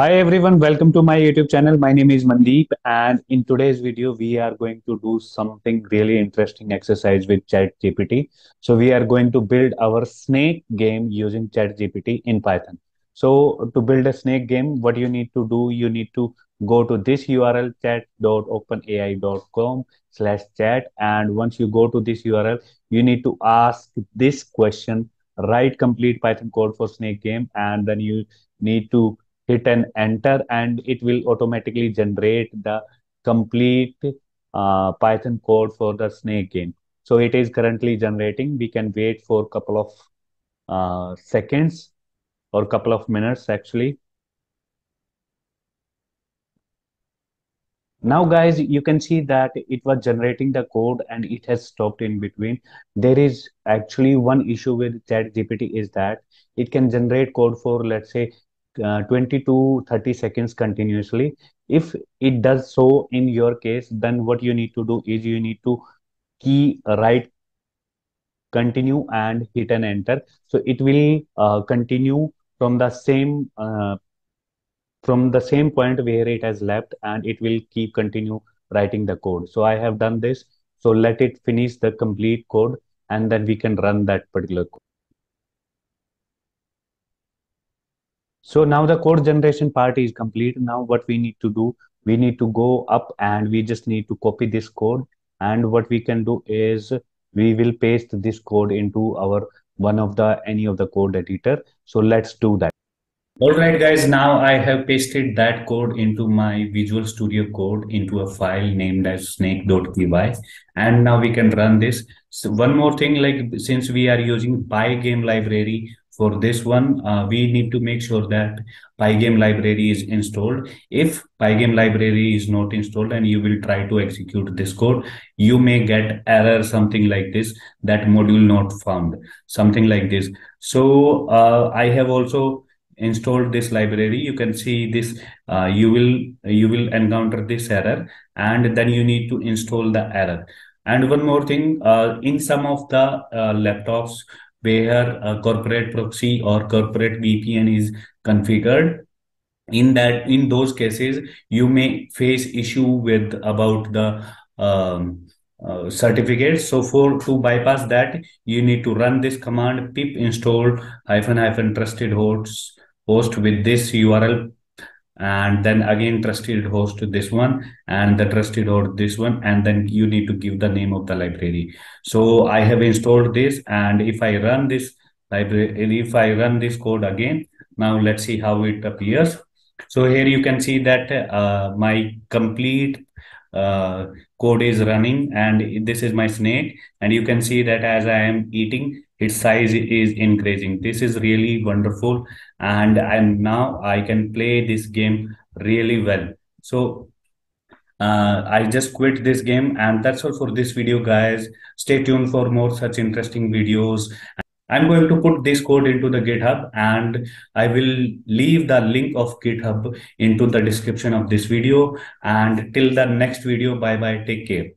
Hi everyone, welcome to my YouTube channel. My name is Mandeep and in today's video we are going to do something really interesting exercise with ChatGPT. So we are going to build our snake game using ChatGPT in Python. So to build a snake game, what you need to do, you need to go to this URL chat.openai.com slash chat and once you go to this URL, you need to ask this question, write complete Python code for snake game and then you need to hit and enter and it will automatically generate the complete uh, Python code for the snake game. So it is currently generating. We can wait for a couple of uh, seconds or couple of minutes actually. Now guys, you can see that it was generating the code and it has stopped in between. There is actually one issue with ChatGPT is that it can generate code for let's say uh, 20 to 30 seconds continuously. If it does so in your case then what you need to do is you need to key right continue and hit an enter. So it will uh, continue from the same uh, from the same point where it has left and it will keep continue writing the code. So i have done this. So let it finish the complete code and then we can run that particular code So now the code generation part is complete. Now what we need to do, we need to go up and we just need to copy this code. And what we can do is we will paste this code into our one of the any of the code editor. So let's do that. All right, guys, now I have pasted that code into my Visual Studio Code into a file named as snake.py. And now we can run this. So one more thing, like since we are using Pygame library for this one, uh, we need to make sure that Pygame library is installed. If Pygame library is not installed and you will try to execute this code, you may get error, something like this, that module not found, something like this. So uh, I have also installed this library you can see this uh, you will you will encounter this error and then you need to install the error and one more thing uh, in some of the uh, laptops where a corporate proxy or corporate VPN is configured. In that, in those cases, you may face issue with about the um, uh, certificates. So for to bypass that, you need to run this command pip install hyphen hyphen trusted hosts host with this URL and then again trusted host to this one and the trusted host this one and then you need to give the name of the library. So i have installed this and if i run this library if i run this code again now let's see how it appears. So here you can see that uh, my complete uh, code is running and this is my snake and you can see that as i am eating its size is increasing. This is really wonderful and and now i can play this game really well. So uh, i just quit this game and that's all for this video guys. Stay tuned for more such interesting videos i'm going to put this code into the github and i will leave the link of github into the description of this video. And till the next video bye bye take care